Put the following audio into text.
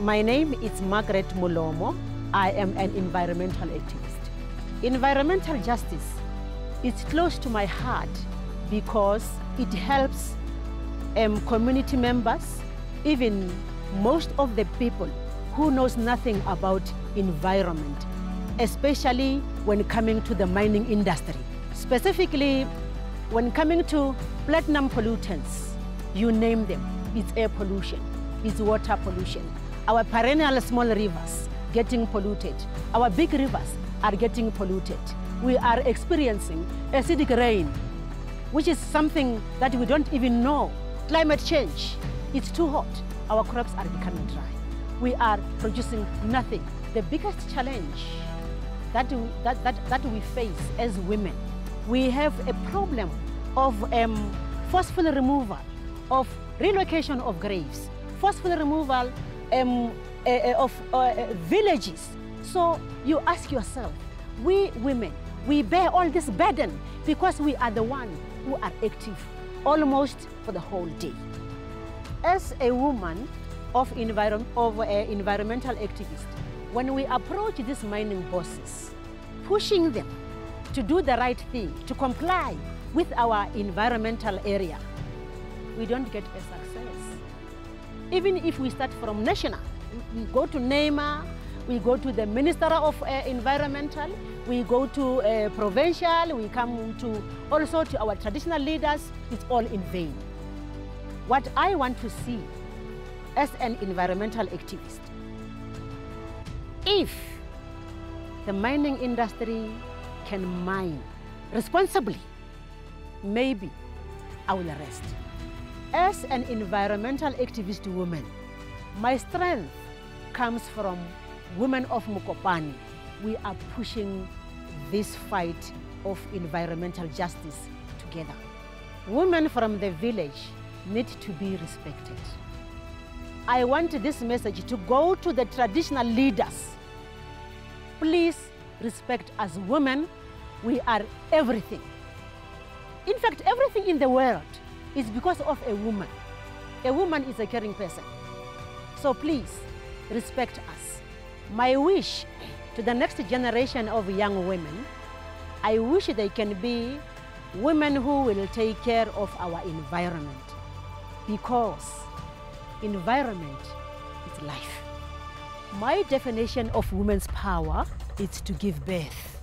My name is Margaret Molomo. I am an environmental activist. Environmental justice is close to my heart because it helps um, community members, even most of the people who knows nothing about environment, especially when coming to the mining industry. Specifically, when coming to platinum pollutants, you name them. It's air pollution, it's water pollution. Our perennial small rivers getting polluted. Our big rivers are getting polluted. We are experiencing acidic rain, which is something that we don't even know. Climate change, it's too hot. Our crops are becoming dry. We are producing nothing. The biggest challenge that, we, that, that, that we face as women, we have a problem of um, forceful removal, of relocation of graves, forceful removal um, uh, of uh, villages. So you ask yourself, we women, we bear all this burden because we are the one who are active almost for the whole day. As a woman of, environ of environmental activist, when we approach these mining bosses, pushing them to do the right thing, to comply with our environmental area, we don't get a success. Even if we start from national, we go to NEMA, we go to the Minister of uh, Environmental, we go to uh, provincial, we come to also to our traditional leaders, it's all in vain. What I want to see as an environmental activist, if the mining industry can mine responsibly, maybe I will rest. As an environmental activist woman, my strength comes from women of Mokopane. We are pushing this fight of environmental justice together. Women from the village need to be respected. I want this message to go to the traditional leaders. Please respect us women. We are everything. In fact, everything in the world is because of a woman. A woman is a caring person. So please, respect us. My wish to the next generation of young women, I wish they can be women who will take care of our environment because environment is life. My definition of women's power is to give birth.